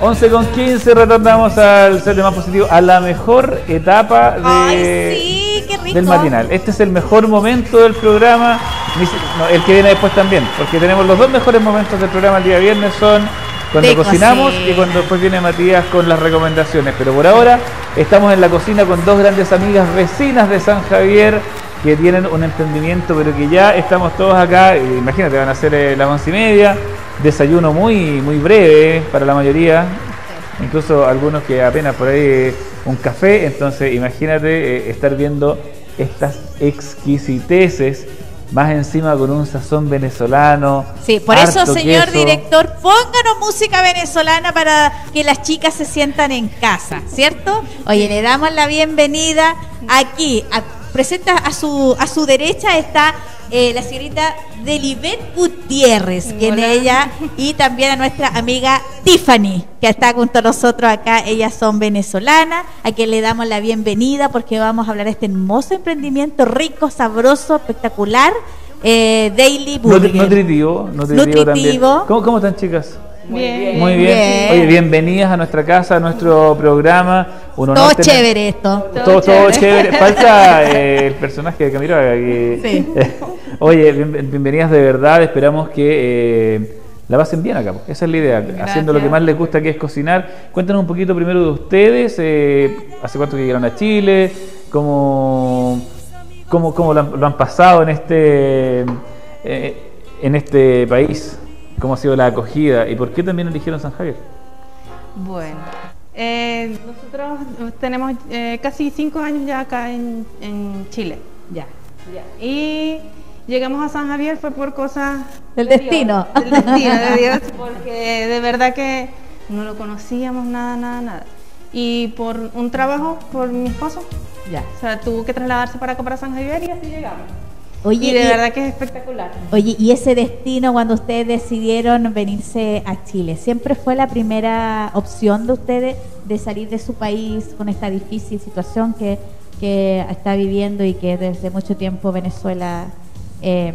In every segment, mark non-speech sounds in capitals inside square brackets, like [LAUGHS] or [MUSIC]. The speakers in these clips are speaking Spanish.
11 con 15 retornamos al ser de más positivo, a la mejor etapa de, Ay, sí, qué rico. del matinal. Este es el mejor momento del programa, no, el que viene después también, porque tenemos los dos mejores momentos del programa el día viernes son cuando De cocinamos cocina. y cuando después viene Matías con las recomendaciones. Pero por ahora estamos en la cocina con dos grandes amigas vecinas de San Javier que tienen un emprendimiento, pero que ya estamos todos acá. eh, Imagínate, van a ser eh, las once y media, desayuno muy, muy breve para la mayoría, incluso algunos que apenas por ahí eh, un café. Entonces, imagínate eh, estar viendo estas exquisiteces. Más encima con un sazón venezolano. Sí, por eso, señor queso. director, pónganos música venezolana para que las chicas se sientan en casa, ¿cierto? Oye, le damos la bienvenida aquí. a- presenta a su a su derecha está eh, la señorita Delibet Gutiérrez, quien Hola. ella, y también a nuestra amiga Tiffany, que está junto a nosotros acá. Ellas son venezolanas, a quien le damos la bienvenida porque vamos a hablar de este hermoso emprendimiento rico, sabroso, espectacular. eh, Daily Burger. nutritivo, nutritivo, Nutritivo. también. ¿Cómo, ¿Cómo están chicas? Bien. Muy bien. Bien. Oye, bienvenidas a nuestra casa, a nuestro programa. Un honor Todo tener- chévere esto. Todo, Todo todo chévere. [LAUGHS] Falta eh, el personaje de Camilo. que- Sí. [LAUGHS] Oye, bien- bienvenidas de verdad. Esperamos que eh, la pasen bien acá. po. Esa es la idea. Haciendo lo que más les gusta, que es cocinar. Cuéntanos un poquito primero de ustedes. eh, ¿Hace cuánto que llegaron a Chile? ¿Cómo, cómo, cómo lo, han, lo han pasado en este, eh, en este país? ¿Cómo ha sido la acogida? ¿Y por qué también eligieron San Javier? Bueno, eh, nosotros tenemos eh, casi cinco años ya acá en, en Chile. Ya. Y llegamos a San Javier fue por cosas... Del de destino. Dios, del destino de [LAUGHS] Dios, porque de verdad que no lo conocíamos nada, nada, nada. Y por un trabajo, por mi esposo, Ya. o sea, tuvo que trasladarse para acá, para San Javier y así llegamos. Oye, y de y- verdad que es espectacular. Oye, y ese destino cuando ustedes decidieron venirse a Chile, ¿siempre fue la primera opción de ustedes de salir de su país con esta difícil situación que, que está viviendo y que desde mucho tiempo Venezuela eh,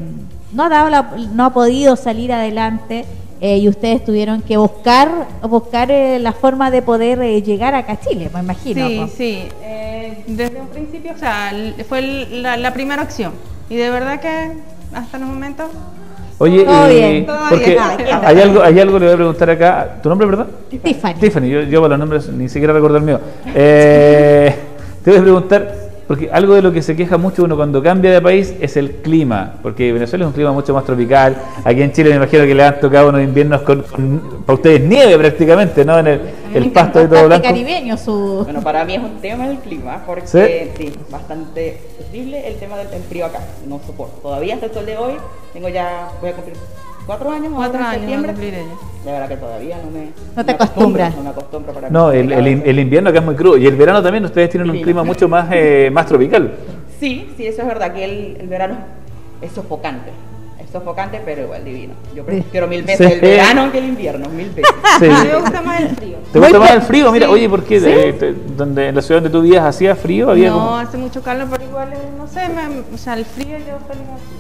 no ha dado la- no ha podido salir adelante eh, y ustedes tuvieron que buscar buscar eh, la forma de poder eh, llegar acá a Chile, me imagino. Sí, sí. eh, desde un principio, o sea, fue la, la primera opción. Y de verdad que hasta el momento. Oye, Todo y- bien, todo porque bien. Hay algo, hay algo le voy a preguntar acá. ¿Tu nombre, verdad? Tiffany. Tiffany, yo, yo para los nombres ni siquiera recuerdo el mío. Eh, [LAUGHS] te voy a preguntar, porque algo de lo que se queja mucho uno cuando cambia de país es el clima, porque Venezuela es un clima mucho más tropical. Aquí en Chile me imagino que le han tocado unos inviernos con, con- para ustedes nieve prácticamente, ¿no? En el, el pasto y todo blanco. caribeño su... Bueno, para mí es un tema el clima, porque ¿Sí? sí, bastante terrible el tema del el frío acá. No soporto. Todavía hasta el sol de hoy, tengo ya, voy a cumplir cuatro años, Cuatro años septiembre. ella. La verdad que todavía no me. No te acostumbras. No me acostumbro para No, el, el, el invierno acá es muy crudo y el verano también, ustedes tienen un Sí. clima mucho más, eh, más tropical. Sí, sí, eso es verdad, que el, el verano es sofocante. Es sofocante, pero igual divino. Yo prefiero mil veces Sí. el verano que el invierno, mil veces. [LAUGHS] Sí. A mí me gusta más el frío. ¿Te gusta más el frío? Mira, Sí. oye, ¿por qué? ¿Sí? Eh, te- donde, en la ciudad donde tú vivías hacía frío, había No, como- hace mucho calor, pero igual, eh, no sé, me- o sea, el frío yo feliz así.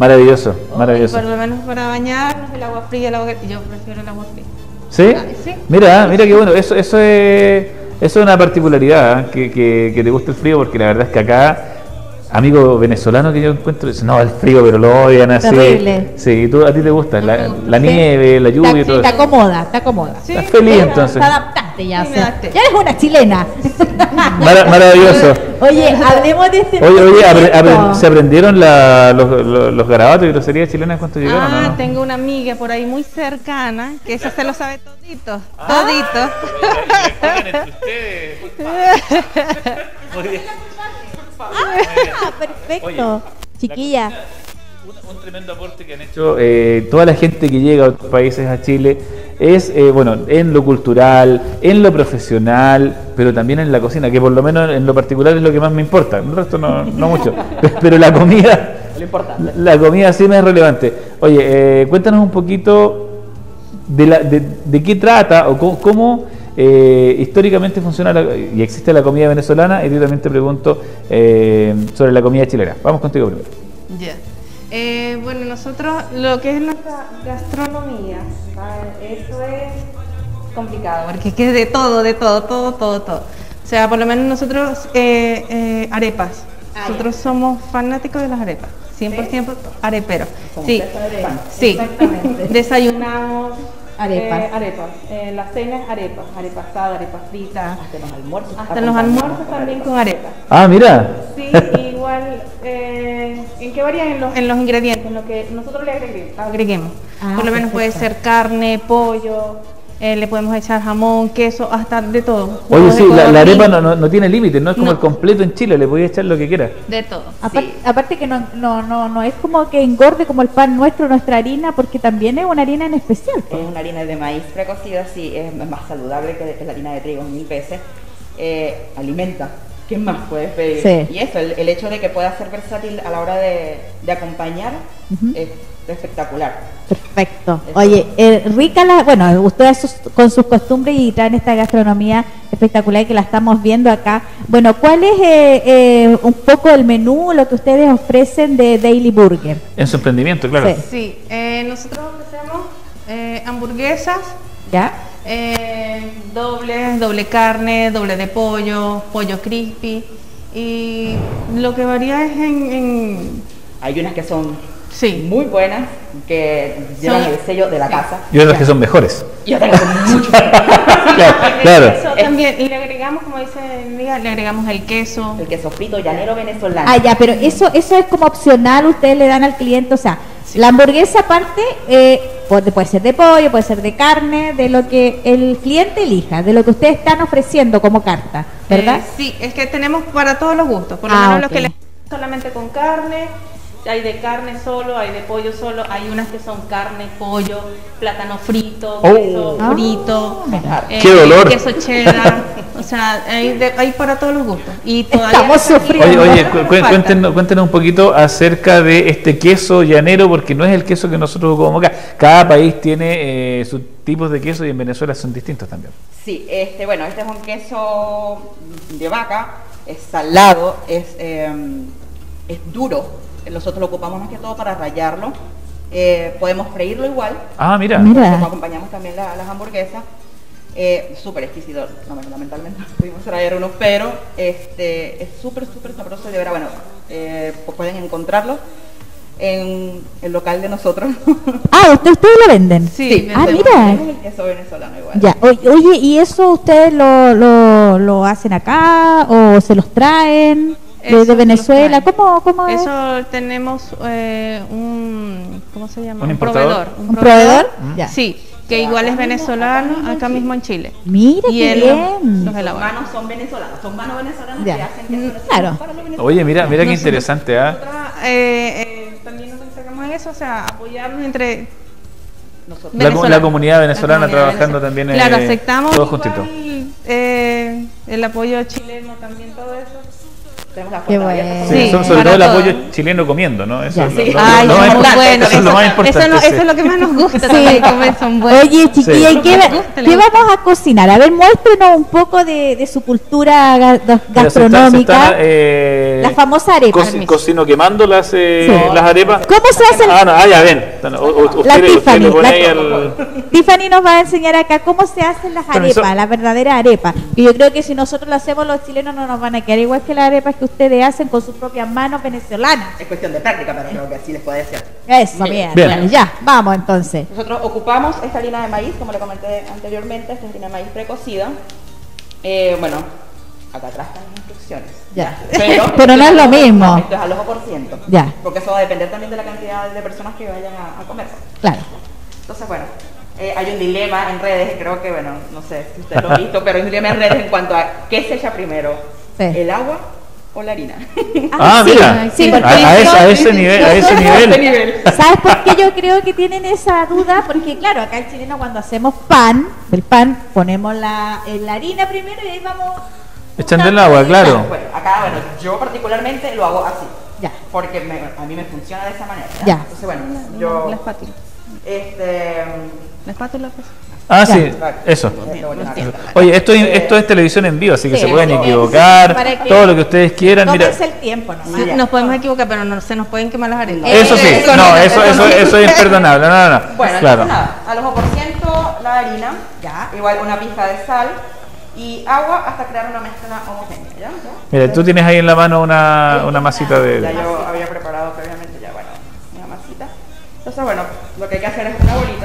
Maravilloso, maravilloso. Por lo menos para bañarnos, el agua fría, el agua. Yo prefiero el agua fría. ¿Sí? Ah, sí. Mira, mira qué bueno. Eso, eso es, eso es una particularidad, ¿eh? que, que, que te guste el frío, porque la verdad es que acá, amigo venezolano que yo encuentro, dicen, no, el frío, pero lo odian así. Terrible. Sí, tú, a ti te gusta la, nieve, la lluvia y todo te eso. acomoda, te acomoda. Sí. Estás feliz entonces. Te adaptaste ya, Sí, o sea, ya eres una chilena. [LAUGHS] Mara- maravilloso. Oye, hablemos de este Oye, oye, apre- emprendimiento. ¿se aprendieron la- los, los, los garabatos y groserías chilenas cuánto llegaron? Ah, no? tengo una amiga por ahí muy cercana que esa se lo sabe todito, Ah. todito. Ah, perfecto. Chiquilla. Un, un tremendo aporte que han hecho eh, toda la gente que llega a otros países a Chile es, eh, bueno, en lo cultural, en lo profesional, pero también en la cocina, que por lo menos en lo particular es lo que más me importa. El resto no, no mucho. [LAUGHS] Pero la comida, Lo importante. la, la comida sí me es relevante. Oye, eh, cuéntanos un poquito de, la, de, de qué trata o cómo, cómo, eh, históricamente funciona la- y existe la comida venezolana. Y yo también te pregunto eh, sobre la comida chilena. Vamos contigo primero. Ya. Eh, bueno, nosotros lo que es nuestra gastronomía, ¿sabe? eso es complicado, porque es que es de todo, de todo, todo, todo, todo. O sea, por lo menos nosotros, eh, eh, arepas. Ah, nosotros somos fanáticos de las arepas, 100% areperos. Como Sí, sí. [LAUGHS] Exactamente. Desayunamos Arepas. eh, arepas. Eh, la cena es arepas, arepa asada, arepa frita. Hasta en los almuerzos. Hasta los almuerzos también arepas. con arepas. Ah, mira. Sí, [LAUGHS] igual, eh, ¿en qué varían en los, en los ingredientes? En lo que nosotros le agreguemos. agreguemos. Ah, Por lo menos puede ser carne, pollo, eh, le podemos echar jamón, queso, hasta de todo. Oye, sí, la, arepa no, no, no tiene límite, no es como No. el completo en Chile, le podía echar lo que quiera. De todo. Apar- sí. Aparte que no, no, no, no es como que engorde como el pan nuestro, nuestra harina, porque también es una harina en especial. Es una harina de maíz precocida, sí, es más saludable que, que la harina de trigo mil veces. Eh, alimenta. ¿Qué más puedes pedir? Sí. Y eso, el, el hecho de que pueda ser versátil a la hora de, de acompañar es espectacular. Perfecto. Eso. Oye, eh, rica la, bueno, ustedes sus- con sus costumbres y traen esta gastronomía espectacular que la estamos viendo acá. Bueno, ¿cuál es eh, eh, un poco el menú, lo que ustedes ofrecen de Daily Burger? En su emprendimiento, claro. Sí. Sí, eh, nosotros ofrecemos eh, hamburguesas, ¿Ya? Eh, doble, doble carne, doble de pollo, pollo crispy. Y lo que varía es en... en- Hay unas que son sí, muy buenas, que llevan Son- el sello de la sí. casa. Y otras que son mejores. Y otras que son mucho [LAUGHS] claro, claro. Eso también, y le agregamos, como dice Miga, le agregamos el queso. El queso frito llanero venezolano. Ah, ya, pero eso, eso es como opcional, ustedes le dan al cliente, o sea, la hamburguesa aparte eh, puede, ser de pollo, puede ser de carne, de lo que el cliente elija, de lo que ustedes están ofreciendo como carta, ¿verdad? Eh, sí, es que tenemos para todos los gustos. Por lo Ah, menos los que le solamente con carne, hay de carne solo, hay de pollo solo, hay unas que son carne, pollo, plátano frito, Oh. queso Ah, frito. ¡Qué dolor! queso cheddar, o sea, hay, de- hay para todos los gustos. Y todavía Estamos sufriendo. Oye, oye, cu- cu- cuéntenos, cuéntenos un poquito acerca de este queso llanero, porque no es el queso que nosotros ocupamos acá. Cada país tiene eh, sus tipos de queso y en Venezuela son distintos también. Sí, este, bueno, este es un queso de vaca, es salado, es, eh, es duro. Nosotros lo ocupamos más que todo para rallarlo. Eh, podemos freírlo igual. Ah, mira. Mira. Como acompañamos también la- las hamburguesas. Eh, súper exquisito. No, lamentablemente no pudimos traer uno, pero este, es súper, súper sabroso. De verdad, bueno, eh, pues pueden encontrarlo en el local de nosotros. [LAUGHS] Ah, ¿usted- ¿ustedes lo venden? Sí, Ah, vendemos. mira. Es el queso venezolano igual. Ya, oye, oye, ¿y eso ustedes lo, lo, lo hacen acá o se los traen Se los Venezuela? ¿Cómo, cómo es? Eso tenemos eh, un, ¿cómo se llama? ¿Un importador? ¿Un proveedor? Mm. Ya. Sí, que igual es venezolano, acá mismo en Chile. Mira Y qué él bien. los Los elabora. manos son venezolanos, son manos venezolanos Ya. que hacen queso Mm, claro. para los venezolanos. Oye, mira, mira qué Nosotros- interesante, ¿ah? Nosotros, eh, eh, también nos destacamos en eso, o sea, apoyarnos entre Nosotros. La, la comunidad venezolana La comunidad trabajando venezolana. también Claro, eh, aceptamos todos igual, eh, el apoyo chileno también, todo eso. Tenemos la puerta bueno. Sí, Sí, son- sobre todo el apoyo chileno comiendo, ¿no? Eso es lo, más importante. Eso es lo más importante. Eso, no- sí. eso es lo que más nos gusta Sí. comer son buenos. [LAUGHS] Oye, chiquilla, Sí. ¿y qué, gusta, qué vamos a cocinar? A ver, muéstrenos un poco de, de su cultura ga- ga- Mira, se está- se gastronómica. está, eh, la famosa arepa. coci- cocino quemando las, eh, Sí. las arepas. ¿Cómo se hace? Ah, no, ah, ya ven. O- Usted, La usted Tiffany, pone la- el... Tiffany nos va a enseñar acá cómo se hacen las arepas, la verdadera arepa. Y yo creo que si nosotros lo hacemos, los chilenos no nos van a quedar igual que las arepas que ustedes hacen con sus propias manos venezolanas. Es cuestión de práctica, pero creo que así les puede decir. Eso, bien. Bien. Bueno, ya, vamos entonces. Nosotros ocupamos esta harina de maíz, como le comenté anteriormente, esta es harina de maíz precocida. Eh, bueno, acá atrás están las instrucciones. Ya. Pero, [LAUGHS] Pero no es lo mismo. Esto es al ojo por ciento. Ya. Porque eso va a depender también de la cantidad de personas que vayan a, a comer. Claro. Entonces, bueno, eh, hay un dilema en redes, creo que, bueno, no sé si usted lo ha visto, pero hay un dilema en redes en cuanto a qué se echa primero, Sí. el agua o la harina. Ah, sí, mira. sí, a, porque a ese, a ese nivel. A ese nivel. [LAUGHS] ¿Sabes por qué yo creo que tienen esa duda? Porque claro, acá el chileno cuando hacemos pan, el pan ponemos la, eh, la harina primero y ahí vamos... Echando el agua, claro. Bueno, acá, bueno, yo particularmente lo hago así. Ya. Porque me- a mí me funciona de esa manera. Ya. Entonces, bueno, yo. La espátula. Este. La espátula, pues. Ah, Ya. sí, eso. Oye, esto, es- esto es televisión en vivo, así que Sí, se pueden equivocar, todo lo que ustedes quieran. Mira, Tómense el tiempo nomás. Sí. Nos podemos equivocar, pero no, se nos pueden quemar las arepas. eso sí, Eso no, no, eso, eso eso, no. es imperdonable. No, no, no. [LAUGHS] Bueno, claro. nada, al ojo por ciento, la harina, Ya. igual una pizca de sal y agua hasta crear una mezcla homogénea. ¿ya? ¿Ya? Mira, tú tienes ahí en la mano una, una masita Ya de... yo había preparado previamente ya, bueno, una masita. Entonces, bueno, lo que hay que hacer es una bolita.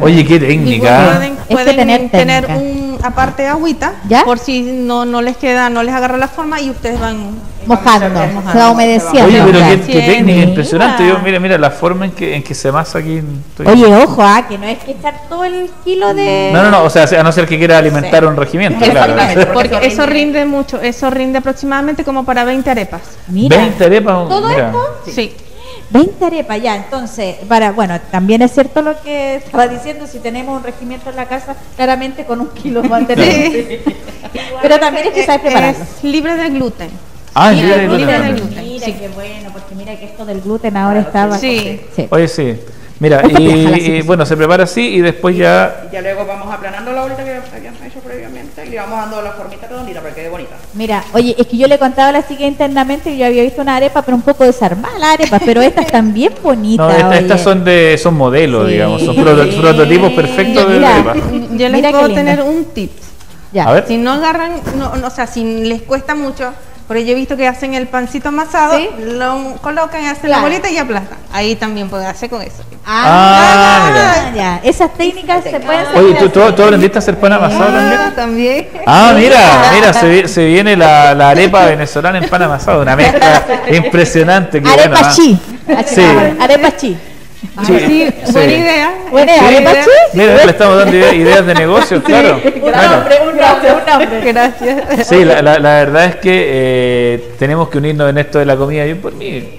Oye, qué Y técnica. pueden, que tener tener, técnica. un aparte agüita ¿Ya? por si no, no les queda, no les agarra la forma y ustedes van Mojando, Mojando. se va humedeciendo. Oye, pero qué, qué técnica impresionante. Yo, mira, mira la forma en que, en que se amasa aquí. estoy- Oye, ojo, ah, que no es que echar todo el kilo de... No, no, no, o sea, a no ser que quiera alimentar Sí. un regimiento, claro. [LAUGHS] Porque eso rinde- mucho, eso rinde aproximadamente como para 20 arepas. Mira, 20 arepas, ¿Todo mira. esto? Sí. 20 arepas ya, entonces, para, bueno, también es cierto lo que estaba diciendo, si tenemos un regimiento en la casa, claramente con un kilo va a tener. Sí. Pero también es que saber prepararlo. Es libre de gluten. Ah, Libre- libre de libre gluten de. Mira Sí. qué bueno, porque mira que esto del gluten ahora estaba... Sí. Sí. Oye, sí. Mira, y, bueno, se prepara así y después ya. Y ya luego vamos aplanando la bolita que habíamos hecho previamente y le vamos dando la formita redondita para que quede bonita. Mira, oye, es que yo le contaba a la chica internamente que yo había visto una arepa, pero un poco desarmada la arepa, pero estas están bien bonitas. No, esta- estas son de son modelos, Sí. digamos, son Sí. prototipos perfectos de Mira. arepa. Yo les Mira puedo tener un tip. Ya. A ver. Si no agarran, no, no, o sea, si les cuesta mucho, porque yo he visto que hacen el pancito amasado, Sí. lo colocan, hacen Claro. la bolita y aplastan. Ahí también puede hacer con eso. Ah, Ah, ya. Esas técnicas se pueden hacer. Oye, ¿tú, tú, tú aprendiste a hacer pan amasado también? Ah, también. Ah, mira, [LAUGHS] mira, se, vi- se viene la, la arepa venezolana en pan amasado, una mezcla [LAUGHS] impresionante. qué Arepa bueno, chi. Sí. Arepa chi. Ah, Sí, sí, buena idea. Buena idea. chi. Mira, le estamos dando ide- ideas de negocio, claro. Un claro. nombre, un nombre, un nombre. Gracias. Sí, la, la- la verdad es que eh, tenemos que unirnos en esto de la comida. Yo por mí,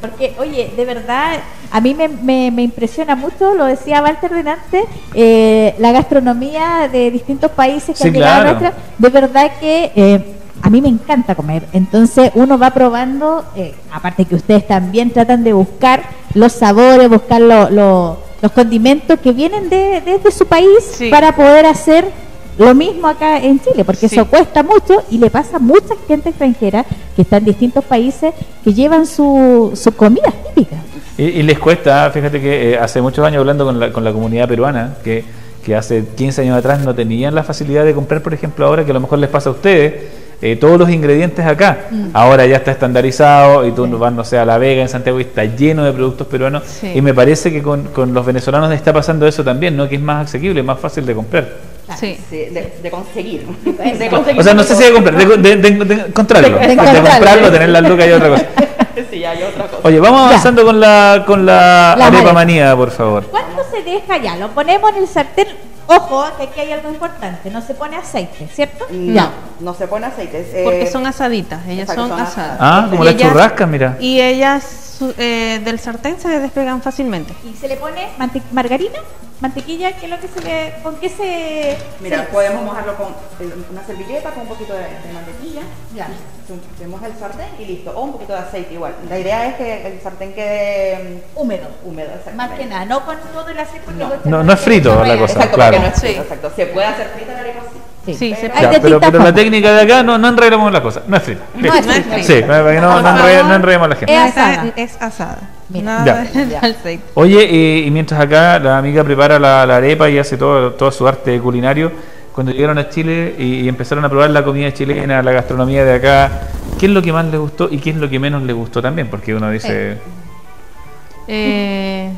Porque, oye, de verdad, a mí me, me- me impresiona mucho, lo decía Walter delante, eh, la gastronomía de distintos países que Sí, han llegado a claro. nuestra. De verdad que eh, a mí me encanta comer. Entonces uno va probando, eh, aparte que ustedes también tratan de buscar los sabores, buscar lo- lo- los condimentos que vienen de, desde su país Sí. para poder hacer lo mismo acá en Chile, porque Sí. eso cuesta mucho y le pasa a mucha gente extranjera que está en distintos países que llevan su, su comida típica. Y, y les cuesta, fíjate que eh, hace muchos años hablando con la, con la comunidad peruana, que, que hace 15 años atrás no tenían la facilidad de comprar, por ejemplo, ahora que a lo mejor les pasa a ustedes, eh, todos los ingredientes acá. Ahora ya está estandarizado y tú vas, no sé, a La Vega, en Santiago, y está lleno de productos peruanos. Sí. Y me parece que con, con los venezolanos está pasando eso también, ¿no? Que es más asequible, más fácil de comprar. Sí. Sí, de, de conseguir. [LAUGHS] De conseguir O sea, no sé si de comprar, de, de- de- de encontrarlo. De comprarlo, tener las lucas y otra cosa. [LAUGHS] Sí, hay otra cosa. Oye, vamos Ya. avanzando con la, con la Las arepa manía, por favor. ¿Cuánto se deja ya? Lo ponemos en el sartén. Ojo, que aquí hay algo importante. No se pone aceite, ¿cierto? No, no se pone aceite. es, eh, Porque son asaditas, ellas son son asadas. Ah, como Y las ellas- churrascas, mira. Y ellas su- eh, del sartén se despegan fácilmente. Y se le pone mante- margarina, mantequilla, ¿qué es lo que se le, ¿con qué se...? Mira, se- podemos mojarlo con el- una servilleta, con un poquito de, de mantequilla. Ya. Se moja el sartén y listo. O un poquito de aceite igual. La idea es que el sartén quede Húmedo. mm, húmedo. Más exactamente. que nada, no con todo el aceite. porque No. No, no es frito la cosa, Exacto, claro. porque no es frito, Sí. exacto. Se puede hacer frita la arepa así. Sí, Sí, se Hay Ya, distintas pero, pero la técnica de acá no, no enredemos la cosa. No es frita. No es frita. Sí, para que no, no, enrede- no enredemos a la gente. Es asada. es asada. Mira. Nada Ya. Oye, y, y mientras acá la amiga prepara la, la arepa y hace todo, todo su arte culinario, cuando llegaron a Chile y, y empezaron a probar la comida chilena, la gastronomía de acá, ¿qué es lo que más les gustó y qué es lo que menos les gustó también? Porque uno dice... Eh,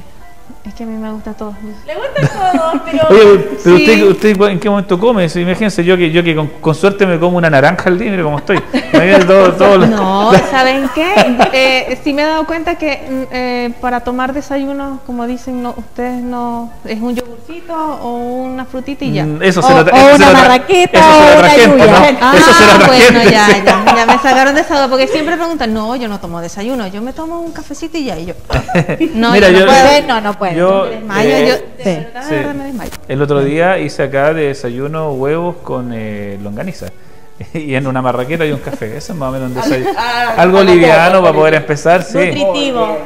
es que a mí me gusta todo. Le gusta todo, [LAUGHS] pero... Oye, pero Sí. usted, usted en qué momento come? Imagínense yo que yo que con, con suerte me como una naranja al día, mire cómo estoy. Imagínate todo, [LAUGHS] todo lo- No, ¿saben qué? Eh, sí me he dado cuenta que mm, eh, para tomar desayuno, como dicen, no, ustedes no, es un yogurcito o una frutita y ya. Mm, Eso O- será otra- o eso una marraqueta o una lluvia. ¿no? Ah, Eso será otra bueno, gente, ya, ya, [LAUGHS] ya me sacaron de esa duda, porque siempre preguntan, no, yo no tomo desayuno, yo me tomo un cafecito y ya, y yo, no, Mira, yo yo- no puedo. No, no yo- Me desmayo, eh, yo, sí. de verdad, Sí. de verdad me desmayo. El otro día hice acá de desayuno huevos con eh, longaniza. [LAUGHS] Y en una marraqueta y un café. Eso es más o menos un desayuno. Ah, Algo liviano para poder empezar, sí. Nutritivo.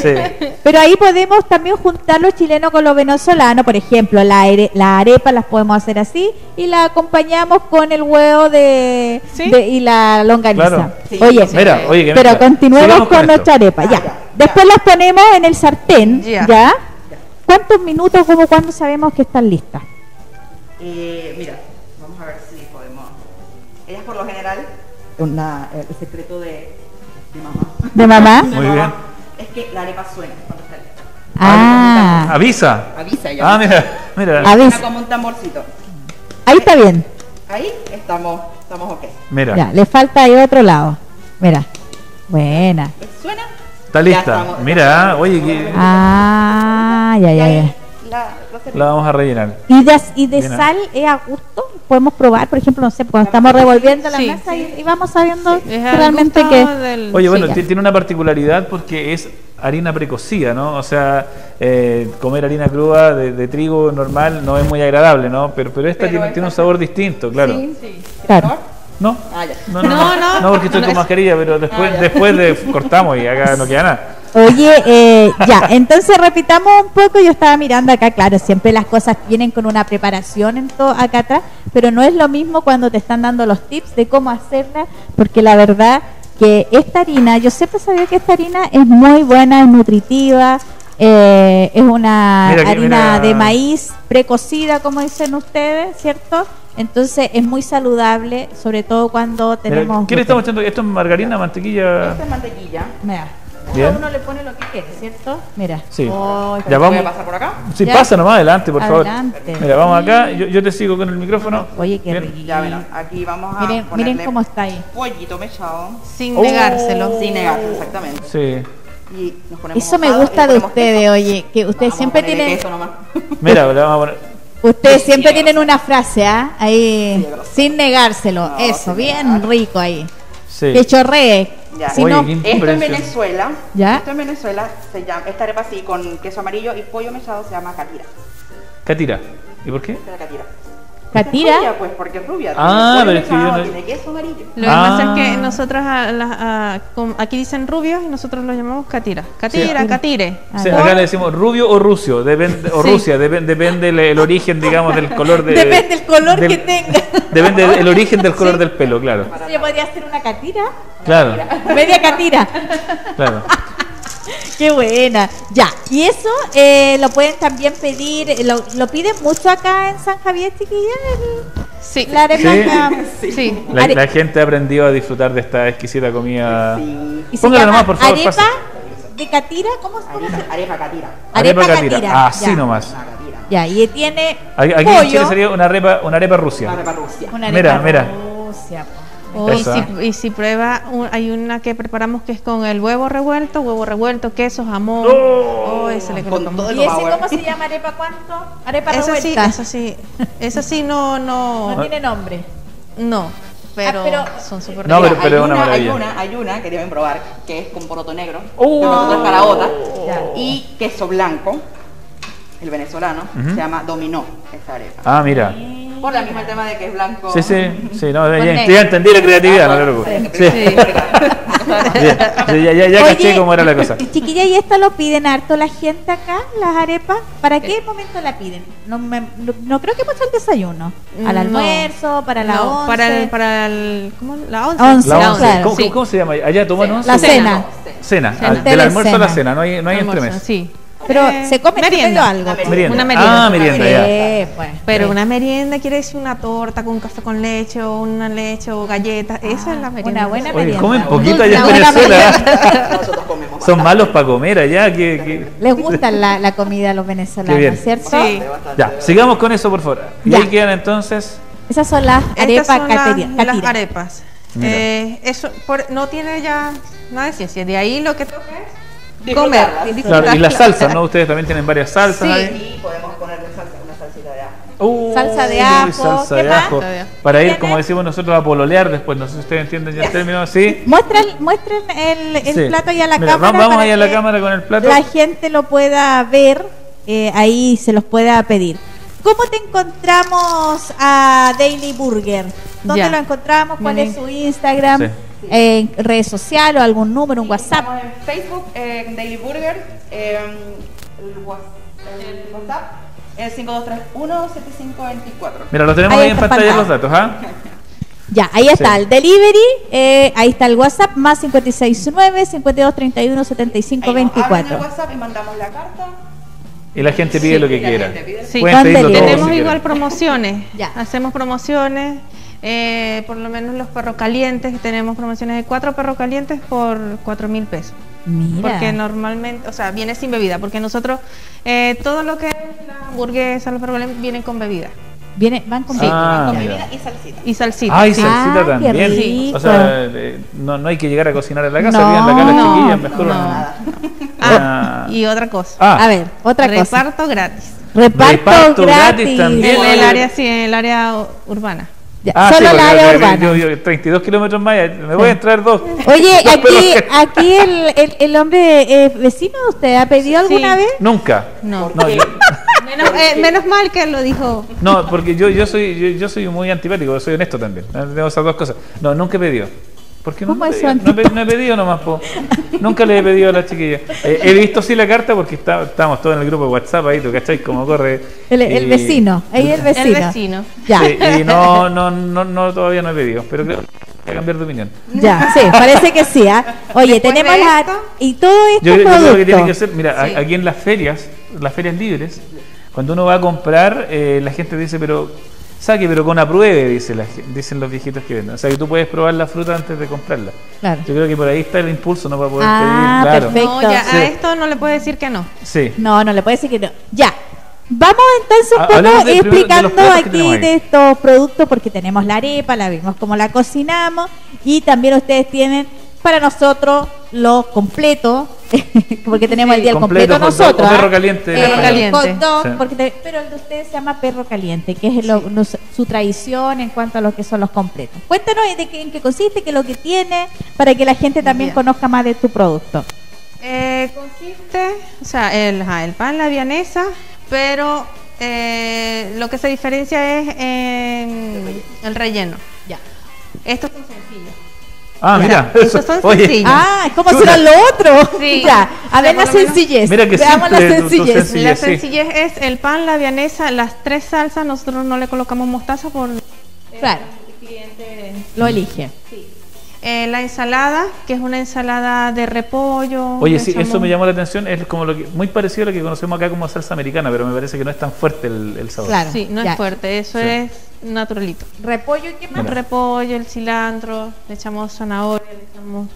Sí. Pero ahí podemos también juntar lo chileno con lo venezolano, por ejemplo, la, are- la arepa las podemos hacer así y la acompañamos con el huevo de, Sí. de- y la longaniza. Claro. Sí, Oye, sí. Mira, oye, pero continuemos con, nuestra arepa, Ah, ya. ya. Después las ponemos en el sartén, Ya. ¿ya? ¿Cuántos minutos, como cuando sabemos que están listas? Eh, mira, vamos a ver si podemos. Ellas por lo general, una, el secreto de, de mamá. ¿De mamá? Muy De bien. mamá, Es que la arepa suena cuando está lista. Ah, Avisa. Avisa ella. Ah, mira, mira. A ver. Suena como un tamborcito. ahí está bien. Ahí estamos, estamos ok. Mira. Ya, le falta ahí otro lado. Mira, buena. ¿Suena? Está lista. Mira, oye, que Ah, ya, ya, ya. la, vamos a rellenar. ¿Y de, y de Bien, sal es a gusto? Podemos probar, por ejemplo, no sé, cuando estamos revolviendo la Sí. masa y, y vamos sabiendo realmente que... del- Oye, bueno, tiene una particularidad porque es harina precocida, ¿no? O sea, eh, comer harina cruda de, de trigo normal no es muy agradable, ¿no? Pero, pero esta Pero tiene, un sabor distinto, claro. Sí, sí. Claro. Ah, ya. No, no, No, no, no. no, porque estoy No, con mascarilla, pero después, Ah, después de cortamos y acá no queda nada. Oye, eh, ya, entonces repitamos un poco, yo estaba mirando acá, claro, siempre las cosas vienen con una preparación en todo acá atrás, pero no es lo mismo cuando te están dando los tips de cómo hacerla, porque la verdad que esta harina, yo siempre sabía que esta harina es muy buena, es nutritiva, eh, es una harina mira. de maíz precocida, como dicen ustedes, ¿cierto? Entonces es muy saludable, sobre todo cuando Mira, tenemos... ¿Qué le estamos echando? ¿Esto es margarina, mantequilla? Esta es mantequilla. Mira, Bien. cada uno le pone lo que quiere, ¿cierto? Mira. Sí. Oh, Ya Voy vamos. a pasar por acá. Sí, Ya. pasa nomás adelante, por favor. Adelante. Mira, vamos acá, yo, yo te sigo con el micrófono. Oye, qué Bien. rico. Ya, bueno, aquí vamos a Miren, ponerle miren cómo está ahí. pollito mechado. Sin Oh. negárselo. Sin negarse, exactamente. Sí. Y nos ponemos Eso me gusta de ustedes, queso. oye, que ustedes Vamos siempre tienen, queso nomás. Mira, le vamos a poner. Ustedes siempre tienen una frase, ¿ah? Ahí, sin negárselo. No, Eso, sin bien negar. rico ahí. Sí. Que chorree. Ya. Si Oye, no, Esto en. Venezuela, ¿Ya? esto en Venezuela se llama, esta arepa así con queso amarillo y pollo mechado se llama catira. Catira. ¿Y por qué? Esta es la catira. Catira. Es rubia, pues, porque es rubia. Ah, tiene pero es que yo mechado, no- Tiene queso amarillo. Lo que pasa Ah. es que nosotros a las- a- aquí dicen rubios y nosotros lo llamamos catira. Catira, Sí. catire. Ah, Sí, ya. acá le decimos rubio o rucio, depende, o Sí. Rusia, depen- depende el, el origen, digamos, del color de. Depende del color del- que tenga. [LAUGHS] Depende el, el origen del color del pelo, claro. Oye, podría ser una catira. Claro, Media catira. claro. [LAUGHS] Qué buena. Ya, y eso eh, lo pueden también pedir, eh, lo, lo piden mucho acá en San Javier, chiquilla. Sí. La arepa [LAUGHS] Sí. Sí. La, Are- la gente ha aprendido a disfrutar de esta exquisita comida. Sí. Llama nomás, por favor, arepa pase. de catira, ¿cómo se llama? Arepa, arepa catira. Arepa catira. catira, Así ya. nomás. Una. Ya, y tiene Aquí, aquí en Chile pollo, sería una arepa, una arepa rusia. Arepa rusia. una Mira, arepa mira. Rusia, po. Oh, y, si, y si prueba, un- hay una que preparamos que es con el huevo revuelto, huevo revuelto, queso, jamón. Oh. Oh, ese le Con todo ¿Y ese cómo se llama arepa cuánto? Arepa Esa sí, revuelta. esa sí, esa sí no, No no, tiene nombre. no, pero, Ah, pero- son súper No, pero- pero hay una una, hay una, hay una que deben probar, que es con poroto negro, Oh. que nosotros es caraota, Ya. y queso blanco, el venezolano, se llama dominó esta arepa. Ah, mira. Por la misma tema de que es blanco. Sí, sí, sí, no, ya, ya entendí la creatividad, no te preocupes. Sí. Sí. Ya, ya, ya Oye, caché cómo era la cosa. Chiquilla, ¿y esto lo piden harto la gente acá, las arepas? ¿Para qué momento la piden? No, me- no, no creo que mucho el desayuno. ¿Al No. almuerzo? ¿Para la No, once? para el, para el, ¿cómo? La once. Once, La once. claro. ¿Cómo, sí. cómo- cómo se llama? Allá toman once. La Cena. cena. Cena. Cena. Ah, Del almuerzo a la cena, no hay, no hay entremés. Sí. Pero Eh, se come merienda. algo. pues. Merienda. Una merienda. Ah, merienda, ya. Pues. Pero una merienda quiere decir una torta con café con leche o una leche o galletas. Esa es la merienda. una buena Oye, merienda. comen Un poquito allá en una Venezuela. Nosotros comemos. Son malos para comer allá. Que, que- [LAUGHS] Les gusta la, la comida a los venezolanos. ¿cierto? Sí. Ya, sigamos con eso, por favor. Y Ya. ahí quedan entonces. Esas son las arepas son las- catira. las, arepas. Eh, eso por- no tiene ya nada de ciencia. De ahí lo que toca es. Comer. y Claro, y las salsas, ¿no? Ustedes también tienen varias salsas Sí. ahí. Y podemos ponerle salsa, una salsita de ajo. Uh, Salsa de uy, ajo, salsa ¿qué de ajo. Salsa. Para ir, como decimos nosotros, a pololear después. No sé si ustedes entienden ya el [LAUGHS] término así. Muestren, muestren el, el Sí. plato ahí a la Mira, cámara. vamos ahí a la que cámara con el plato. La gente lo pueda ver, eh, ahí se los pueda pedir. ¿Cómo te encontramos a Daily Burger? ¿Dónde Ya. lo encontramos? ¿Cuál es su Instagram? Sí. Eh, ¿En redes sociales o algún número, un WhatsApp? Estamos en Facebook, eh, en Daily Burger, eh, el, whats- el WhatsApp, el 5231-7524. Mira, lo tenemos Ahí ahí en en pantalla los pantalla. datos, ¿ah? [LAUGHS] Ya, ahí está Sí. el delivery, eh, ahí está el WhatsApp, más 569 52 31 75 Ahí nos hablan 24. en WhatsApp y mandamos la carta. Y la gente pide Sí, lo que quiera. Sí. Tenemos si igual quieren. promociones. [LAUGHS] Ya. Hacemos promociones. Eh, por lo menos los perros calientes. Tenemos promociones de cuatro perros calientes por cuatro mil pesos. Mira. Porque normalmente, o sea, viene sin bebida. Porque nosotros, eh, todo lo que es la hamburguesa, los perros calientes, vienen con bebida. Viene, van con Sí. Ah, con bebida y salsita. Y salsita. Ay, sí. salsita Ah, qué también. rico. O sea, eh, no, no hay que llegar a cocinar en la casa, No, acá las no, chiquillas, mejor no. una- Ah, una- y otra cosa. Ah, A ver, otra cosa. Reparto gratis. Reparto, Reparto gratis gratis. también. En el área, sí, en el área urbana. Ya, Ah, solo sí, la área yo- urbana. Yo, yo, 32 kilómetros más, me voy a entrar dos. Oye, [LAUGHS] Dos aquí, aquí el, el, el hombre eh, vecino, ¿usted ha pedido Sí. alguna vez? Nunca. No. No, yo- [LAUGHS] Menos, eh, menos mal que lo dijo. no, porque yo, yo soy yo, yo soy muy antipático, soy honesto también. Ah, Tengo esas dos cosas. No, nunca he pedido. ¿Por qué no? No, he, pe- no he pedido nomás, po. Nunca le he pedido a la chiquilla. Eh, he visto sí la carta porque está, estamos todos en el grupo de WhatsApp ahí, ¿tú cachai? Cómo corre. El, vecino, ahí el [LAUGHS] vecino. El vecino. Ya, Sí, y no, no, no, no, todavía no he pedido, pero creo que voy a cambiar de opinión. ya, sí, parece que sí. ¿ah? Oye, Después tenemos la... Y todo esto Yo, yo creo que tiene que ser, mira, Sí. aquí en las ferias, las ferias libres, cuando uno va a comprar, eh, la gente dice, pero saque, pero con apruebe, dice la dicen los viejitos que venden. O sea, que tú puedes probar la fruta antes de comprarla. Claro. Yo creo que por ahí está el impulso, no para poder Ah, pedir, claro. perfecto. No, ya Sí. a esto no le puede decir que no. Sí. No, no le puede decir que no. Ya. Vamos entonces un Ha- poco de- de explicando aquí de estos productos porque tenemos la arepa, la vimos cómo la cocinamos y también ustedes tienen para nosotros lo completo [LAUGHS] porque tenemos el día Completo, completo, nosotros. perro caliente. Eh, Perro caliente. dog, Sí. porque te- pero el de ustedes se llama perro caliente, que es lo- lo- su tradición en cuanto a lo que son los completos. Cuéntanos de qué, en qué consiste, qué es lo que tiene, para que la gente también Bien. conozca más de tu producto. Eh, consiste, o sea, el, el pan, la vianesa, pero eh, lo que se diferencia es en el relleno. Ya. Estos son sencillos. Ah, Ya. mira, Esos son Oye, sencillos. Ah, ¿cómo Chuta. será lo otro? [LAUGHS] Sí. Ya, a ver la sencillez. Mira que Veamos la simple tu sencillez. sencillez. La sí. sencillez es el pan, la vianesa, las tres salsas. Nosotros no le colocamos mostaza por Claro, el cliente. lo elige. Eh, la ensalada, que es una ensalada de repollo. Oye, sí, eso me llamó la atención, es como lo que, muy parecido a lo que conocemos acá como salsa americana, pero me parece que no es tan fuerte el, el sabor. Claro. Sí, no Ya. es fuerte, eso Sí. es naturalito. Repollo y qué más. El repollo, el cilantro, le echamos zanahoria, le echamos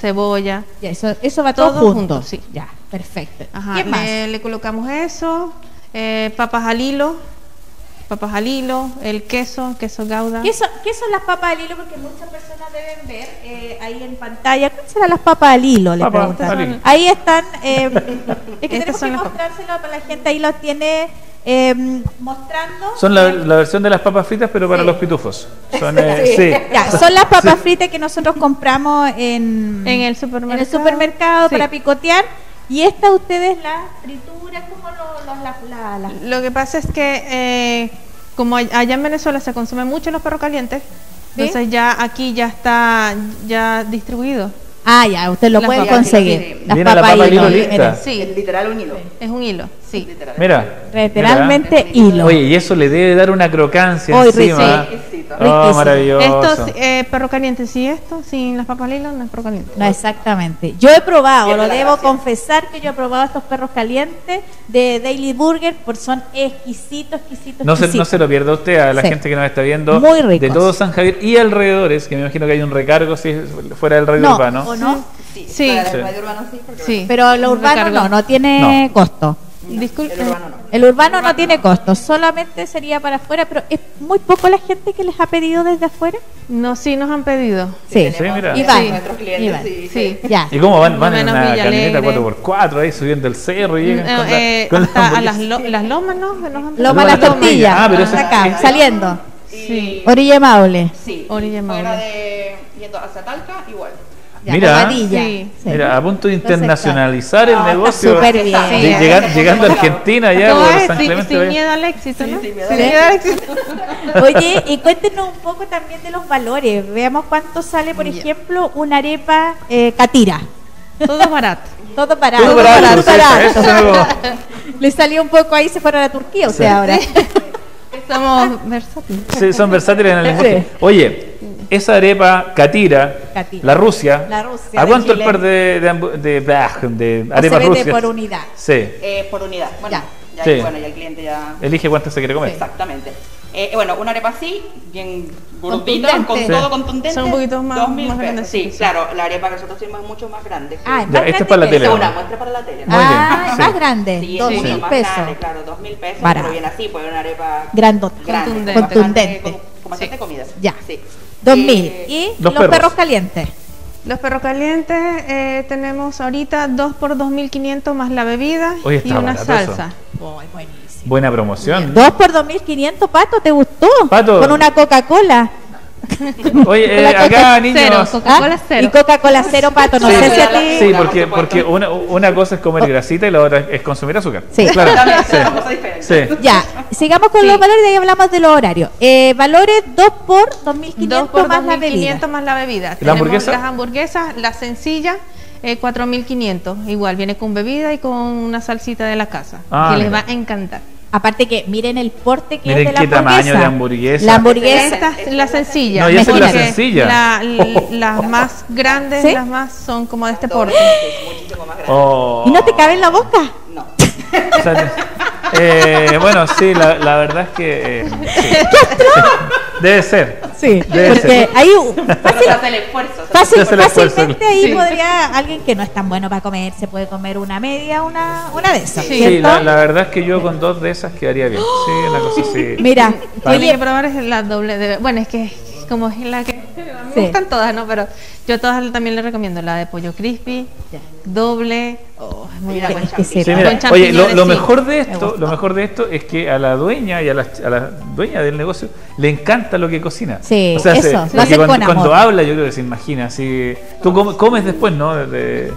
cebolla. Ya, eso, eso va todo, Todo junto. junto, sí. Ya, perfecto. Ajá, ¿Qué más? Le, le colocamos eso, eh, papas al hilo, papas al hilo, el queso, queso gouda. ¿Qué son, qué son las papas al hilo? Porque muchas personas deben ver eh, ahí en pantalla. ¿Cuáles serán las papas al hilo? Le Papas preguntan. al hilo. Ahí están. eh, [LAUGHS] es que Estas tenemos que mostrárselo para la gente. Ahí lo tiene eh, mostrando. Son la, la versión de las papas fritas, pero para Sí. los pitufos. Son, eh, sí. Ya, son las [LAUGHS] papas fritas que nosotros compramos en, En el supermercado. en el supermercado Sí. para picotear. Y esta ustedes la tritura, ¿cómo lo, lo- la, la- la- Lo que pasa es que eh, como all- allá en Venezuela se consumen mucho los perros calientes, ¿Sí? entonces ya aquí ya está ya distribuido. Ah, ya, usted lo Las puede conseguir. Sí, sí. Las Viene la papas papa hilo lista. Sí, Es literal un hilo. es un hilo, sí. Literal. Mira. Literalmente Mira. hilo. Oye, y eso le debe dar una crocancia Uy, encima. Rico. Oh, Riquísimo. maravilloso. Esto eh, perro caliente, sí, esto, sin las papas hilo no es perro caliente. No, exactamente. Yo he probado, lo debo gracia. confesar que yo he probado estos perros calientes de Daily Burger, porque son exquisitos, exquisitos, No se, no se lo pierda usted a la Sí. gente que nos está viendo Muy ricos. de todo San Javier y alrededores, que me imagino que hay un recargo si es fuera del radio No, urbano. ¿o no? Sí, Sí. para el Sí. radio urbano sí, porque Sí. Pero lo urbano no, no tiene No. costo. Disculpe. el urbano no. El urbano no tiene costo, solamente sería para afuera, pero es muy poco la gente que les ha pedido desde afuera. No, sí nos han pedido. Sí, Sí, mira. Y van. Nuestros clientes, Y van. sí, Sí. sí. ya. ¿Y cómo van? Por Van en una camioneta Alegre. 4x4 ahí subiendo el cerro y llegan Eh, con la, eh, con la hasta a las, lo- las lomas, ¿no? Nos. Loma las las tortillas. Ah, pero eso hasta es- acá, es- saliendo. Sí. Orilla Maule. Sí. Orilla Fuera Maule. de yendo hacia Talca, igual. Ya, Mira. Bobadilla. Sí. Sí. Mira, a punto de internacionalizar el No, negocio. súper bien. Lle- Sí. llegan- llegando a Argentina ya ¿Cómo por es? San Sin- Clemente. sin miedo al éxito, Sí, ¿no? sin miedo Sin al miedo al éxito. [LAUGHS] Oye, y cuéntenos un poco también de los valores. Veamos cuánto sale, por ejemplo, una arepa eh, catira. Todo es barato. [LAUGHS] Todo barato. Todo barato, sí, [LAUGHS] eso es algo- Le salió un poco ahí, se fueron a Turquía usted Sí. ahora. Somos versátiles. Sí, son versátiles en el lenguaje. Oye, esa arepa catira, Catira. la Rusia, La Rusia ¿a cuánto el par de, de, de, de se arepas vende rusias? por unidad. Sí, Eh, por unidad. Bueno, Ya. ya, Sí. bueno, ya el cliente ya. elige cuánto se quiere comer. Exactamente. Eh, bueno, una arepa así, bien gordita, Contundente. con Sí. todo contundente. Son un poquito más- 2000 más pesos. grandes, Sí, sí, sí. claro, la arepa que nosotros tenemos es mucho más grande. sí. Ah, Ya, más esta es grande para la tele. Es una muestra para la tele. Muy ah, bien, sí. más grande, Sí, dos es mil más pesos. grande, claro, dos mil pesos, Barato. pero bien así, pues una arepa Grandota. grande, Contundente. con bastante- Contundente. Con, con bastante comida. Ya. Sí. Dos mil. Eh, Y Los los, perros. perros. calientes. Los perros calientes eh, tenemos ahorita 2 por 2.500 más la bebida Oye, y una salsa. buenísimo. Buena promoción. Dos por 2.500, Pato, ¿te gustó? Pato. Con una Coca-Cola. [LAUGHS] Oye, eh, acá niños. Cero, ¿Ah? Coca-Cola cero. Y Coca-Cola cero, Pato. No Sí, sé si a sí, ti... Sí, Por porque, porque una, una cosa es comer grasita y la otra es consumir azúcar. Sí. claro. Sí. Sí. Ya, sigamos con Sí. los valores y ahí hablamos de los horarios. Eh, valores 2 por 2.500 2 por más la bebida. 2.500 más la bebida. ¿La Tenemos hamburguesa? Las hamburguesas, la sencilla, eh, 4.500. Igual, viene con bebida y con una salsita de la casa. Ah, que les va a encantar. Aparte que miren el porte que Miren es de la qué tamaño de hamburguesa. La hamburguesa. Esta es la sencilla. No, y esa es la sencilla. la- l- las más grandes, ¿Sí? las más son como de este porte. es muchísimo más grande. Oh. ¿Y no te cabe en la boca? No. O sea, [LAUGHS] eh, bueno, sí, la, la verdad es que. eh, sí. Debe ser. Sí, Debe porque ser. ahí hace el esfuerzo. fácil- Se hace el esfuerzo. fácilmente ahí Sí. podría alguien que no es tan bueno para comer, se puede comer una media, una, una de esas. Sí. La, la verdad es que yo con dos de esas quedaría bien. Sí, una cosa así. [GASPS] Mira, Tiene que probar es la doble de... Bueno, es que como es la que... Me Sí. gustan todas, ¿no? Pero yo a todas también les recomiendo la de pollo crispy, doble... Oh, es muy Mira, buena. con. Sí, oye, lo, mejor de esto, lo mejor de esto es que a la dueña y a la, a la dueña del negocio le encanta lo que cocina. Sí, o sea, eso, se- lo cuando, con amor. cuando habla, yo creo que se imagina así. Tú com- comes después, ¿no? De-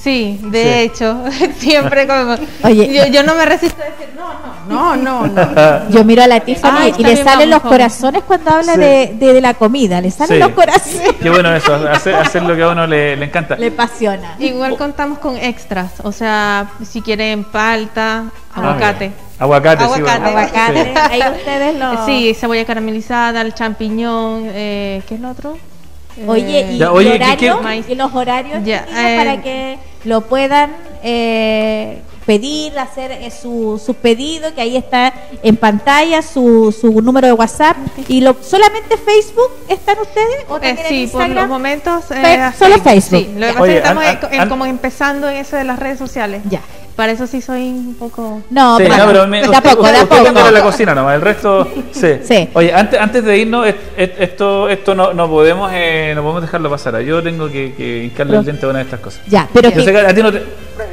Sí, de Sí. hecho, [LAUGHS] siempre como... Oye. yo, yo no me resisto a decir, no, no, no, no, yo miro a la Tiffany Ay, y le salen los vamos, corazones cuando habla Sí. de, de, de la comida, le salen Sí. los corazones. Qué bueno eso, hacer, hacer lo que a uno le, le encanta. Le apasiona. Igual contamos con extras, o sea, si quieren palta, Ah, aguacate. mira. Aguacate, sí, Aguacate. bueno. Aguacate, Sí. ahí ustedes lo... Sí, cebolla caramelizada, el champiñón, eh, ¿qué es lo otro? Oye, Eh, y, Ya, oye, ¿qué- horario, qué- y los horarios Ya, chiquillos, eh, para que lo puedan eh, pedir, hacer eh, su, su pedido, que ahí está en pantalla su, su número de WhatsApp. ¿Y lo, solamente Facebook están ustedes? ¿O Eh, sí, por los Instagram? momentos. eh, Fe- solo Facebook. Sí, lo que pasa es que estamos an- en- an- como empezando en eso de las redes sociales. Ya. Para eso sí soy un poco. No, Sí, pero, no, pero me- usted- poco, a usted poco. la cocina nomás, el resto, sí. [LAUGHS] Sí. Oye, antes, antes de irnos, est- est- esto, esto no, no podemos eh, no podemos dejarlo pasar. Yo tengo que, que hincarle Pero- el diente a una de estas cosas. Ya, pero Yo que- sé que a ti no te...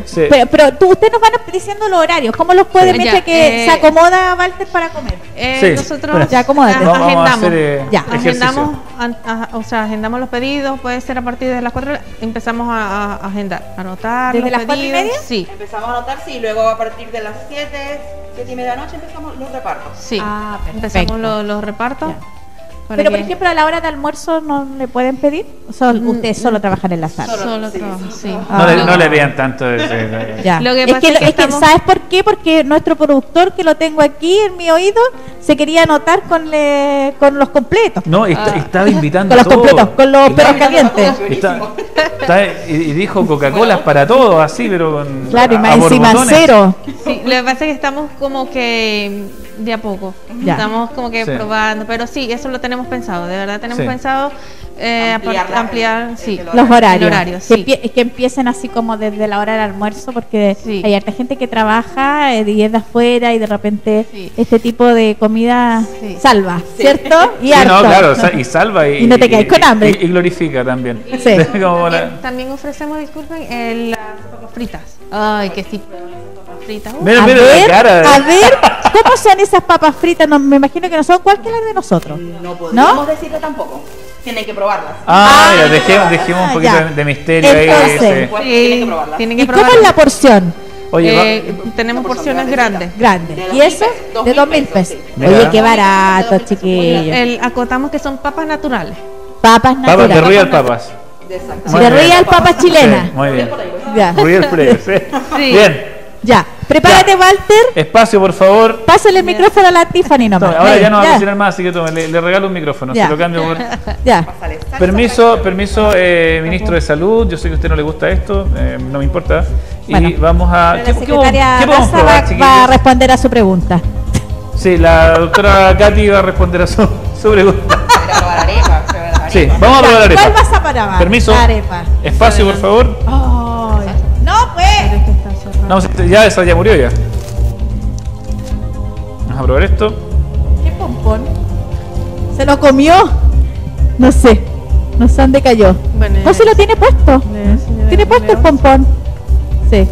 sí. Pero, pero tú, ustedes nos van diciendo los horarios. ¿Cómo los pueden Sí. Ya, que eh, se acomoda Walter para comer? Eh, Sí. Nosotros Ya, acomódate. agendamos. hacer, eh, Ya. Agendamos, a- o sea, agendamos los pedidos, puede ser a partir de las 4 empezamos a, a agendar, anotar ¿Desde los las cuatro y pedidos. media? Sí, Empezamos a anotar, sí, luego a partir de las 7, 7 y media de la noche empezamos los repartos. sí. Ah, perfecto. empezamos los, los repartos. Ya. Para Pero, por ejemplo, a la hora de almuerzo no le pueden pedir. ¿O son- Mm, ustedes solo trabajan en la sala. Solo- Solo sí, trabajo, sí. sí. No, le, Ah. no le vean tanto. de- de- de- [LAUGHS] Ya. Lo que es pasa que, es que es que, estamos- ¿sabes por qué? Porque nuestro productor, que lo tengo aquí en mi oído, se quería anotar con, le- con los completos. No, está- estaba invitando Con los completos, con los perros calientes. [LAUGHS] Está- está- y, dijo Coca-Cola para todos, así, pero con. Claro, y más encima cero. Sí, lo que pasa es que estamos como que mm, de a poco. Ya. Estamos como que Sí. probando, pero sí, eso lo tenemos pensado. De verdad tenemos Sí. pensado eh, Ampliar apart- la- ampliar, el- sí. el Los horarios. Horario, que, sí. empie- que empiecen así como desde la hora del almuerzo, porque Sí. hay harta gente que trabaja eh, y es de afuera y de repente Sí. este tipo de comida Sí. salva, ¿cierto? Y Sí, no, harto. claro, y salva y, Y no te quedes con hambre. Y, y glorifica también. Sí. [LAUGHS] Como la- También, también ofrecemos, disculpen, eh, las papas fritas. Ay, que sí, las papas fritas. Uh, Mira, a, mira la ver, cara. a ver, [LAUGHS] ¿cómo son esas papas fritas? No, me imagino que no son cuál que las de nosotros. No podemos ¿No? decirlo tampoco. Tienen que probarlas. Ah, Ah, dejemos, dejemos un poquito ya. de, misterio Entonces, ahí. tienen que probarlas. tienen que ¿Y cómo es probarlas. la porción? Oye, va- Eh, tenemos porciones grandes. Grande. De ¿Y eso? pesos, De dos mil pesos, sí. Oye, qué barato, chiquillos. Acotamos que son papas naturales. Papas papas de naturales. Real Papas. Exacto. Muy De bien. Real papas chilenas. Sí, muy bien. Ya. Real Player, sí. [LAUGHS] Sí. Bien. Ya, prepárate, Ya. Walter. Espacio, por favor. Pásale el micrófono a la Tiffany nomás. Tome, ahora ya no va a cocinar más, así que tome, le, le regalo un micrófono. Ya. Se lo cambio por. [LAUGHS] Ya. Permiso, permiso, eh, ministro de Salud. Yo sé que a usted no le gusta esto, eh, no me importa. Y Bueno. vamos a. ¿Qué, la qué podemos- secretaria qué podemos va, probar, va a chiquillos? responder a su pregunta. Sí, la doctora Katy va a responder a su, su pregunta. Sí, vamos a probar Ya, arepa. ¿Cuál vas a probar? Permiso. La arepa. Espacio, por favor. Ay, no, pues. Pero es que está cerrado. No, si- ya esa ya murió ya. Vamos a probar esto. ¿Qué pompón? ¿Se lo comió? No sé. No sé dónde cayó. Bueno, No se lo tiene puesto. Tiene puesto el pompón. Sí.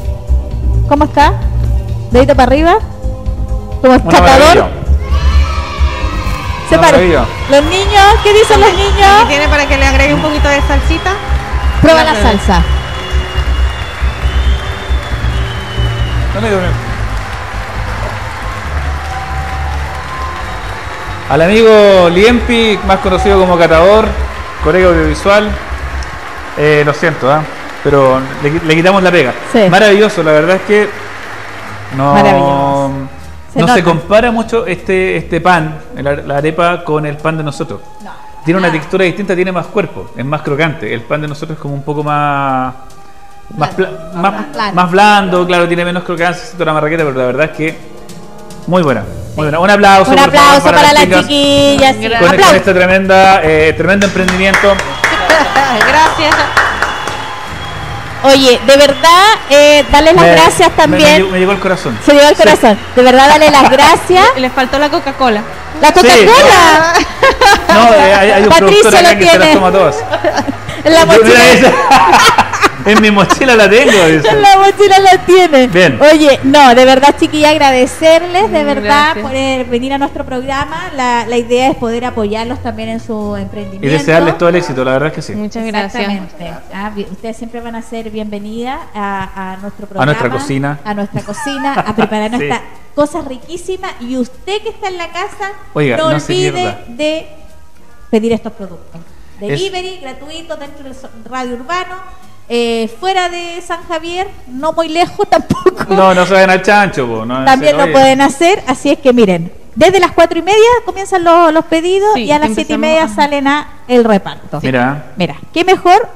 ¿Cómo está? Dedito para arriba. Como maravilla. Se. Los niños, ¿qué dicen los ¿Y niños? tiene para que le agregue un poquito de salsita? Prueba La la salsa. ¿Dónde quedó? Al amigo Liempi, más conocido como Catador, colega audiovisual, eh, lo siento, ¿ah? pero le, qui- le quitamos la pega. Sí. Maravilloso, la verdad es que no, Maravilloso. Se no se compara mucho este, este pan, la, la arepa, con el pan de nosotros. Tiene una textura distinta, tiene más cuerpo, es más crocante. El pan de nosotros es como un poco más más, pla- más, Más blando, claro, tiene menos crocancia, la marraqueta, pero la verdad es que muy buena. Muy buena. Un aplauso, Un por favor, aplauso para, las chiquillas. sí. Con, con Aplauso. este tremenda, eh, tremendo emprendimiento. [LAUGHS] Gracias. Oye, de verdad, eh, darles las Me- gracias también. Me, llegó- me llegó el corazón. Se dio el Sí. corazón. De verdad, darle las [LAUGHS] gracias. Le faltó la Coca-Cola. La Coca-Cola. No, eh, hay, hay un acá lo que se las tiene. toma todas. [LAUGHS] En la mochila. [LAUGHS] en mi mochila la tengo. [LAUGHS] dice. En la mochila la tiene. Bien. Oye, no, de verdad, chiquilla, agradecerles de Mm, verdad gracias. por eh, venir a nuestro programa. La, la idea es poder apoyarlos también en su Y emprendimiento. desearles todo el éxito, la verdad es que sí. Muchas gracias. Ah, ustedes siempre van a ser bienvenidas a, a nuestro programa. nuestra cocina. A nuestra cocina, a preparar [LAUGHS] Sí. nuestras cosas riquísimas. Y usted que está en la casa, Oiga, no, no olvide de pedir estos productos. Es- Delivery, gratuito dentro del radio urbano. Eh, fuera de San Javier, no muy lejos [LAUGHS] tampoco. No, no se vayan al chancho, po, no, También lo pueden hacer, así es que miren, desde las cuatro y media comienzan los, los pedidos Sí, y a las siete y media a- salen a el reparto. Mira. Mira, qué mejor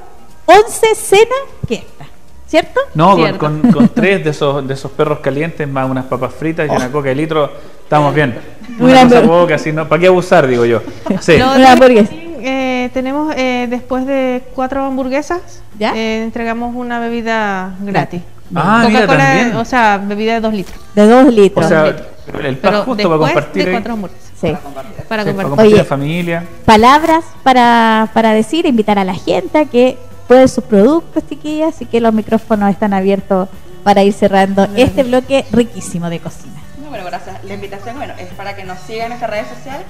11 cena que esta, ¿cierto? No, con, Cierto. con, con tres de esos, de esos perros calientes, más unas papas fritas y una coca de litro, estamos bien. Una cosa así, ¿no? ¿Para qué abusar, digo yo? Sí. Lo Una otro hamburguesa. que, eh, tenemos, eh, después de cuatro hamburguesas, ¿Ya? eh, entregamos una bebida gratis. Ah, Coca-Cola, o sea, bebida de dos litros. De dos O litros. sea, litros. el pan Pero justo para compartir. de cuatro hamburguesas. Sí. Para Sí, para compartir. compartir Oye. familia. Palabras para, para decir, invitar a la gente a que pruebe sus productos, chiquillas, así que los micrófonos están abiertos para ir cerrando este bloque riquísimo de cocina. No, bueno, gracias. La invitación bueno, es para que nos sigan en nuestras redes sociales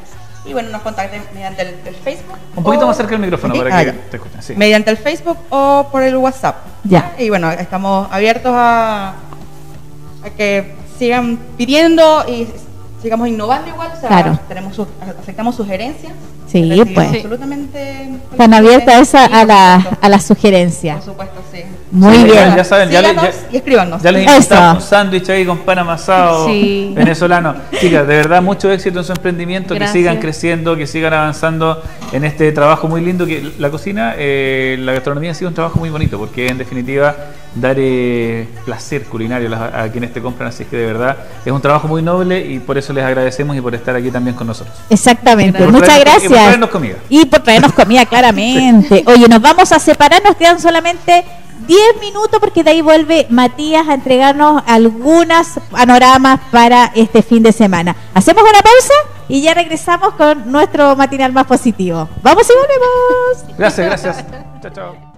y bueno, nos contacten mediante el, el Facebook. Un poquito o- más cerca del micrófono Sí, para ah, que ya. te escuchen. Sí. Mediante el Facebook o por el WhatsApp. Ya. Y bueno, estamos abiertos a, a que sigan pidiendo y sigamos innovando igual. O sea, Claro. tenemos su- aceptamos sugerencias. Sí, pues. Absolutamente. Están abiertas esa a, la, a las sugerencias. Por supuesto, sí. Muy Sí, bien. Ya, ya saben, ya, le- ya- y escríbanos. ya les invitamos un sándwich ahí con pan amasado Sí. venezolano. Chicas, de verdad, mucho éxito en su emprendimiento, Gracias. que sigan creciendo, que sigan avanzando en este trabajo muy lindo, que la cocina, eh, la gastronomía ha sido un trabajo muy bonito, porque en definitiva dar eh, placer culinario a, quienes te compran, así que de verdad es un trabajo muy noble y por eso les agradecemos y por estar aquí también con nosotros. Exactamente. Muchas y por gracias. traernos comida. Y por traernos comida, claramente. [LAUGHS] Oye, nos vamos a separar, nos quedan solamente 10 minutos porque de ahí vuelve Matías a entregarnos algunas panoramas para este fin de semana. Hacemos una pausa y ya regresamos con nuestro matinal más positivo. Vamos y volvemos. Gracias, gracias. chao, chao.